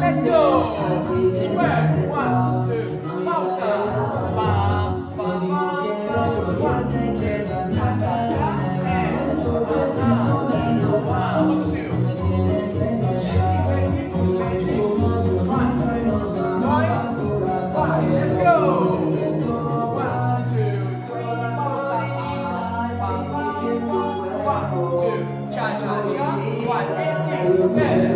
Let's go! Square! One, two, cha cha cha. One, eight, six, seven.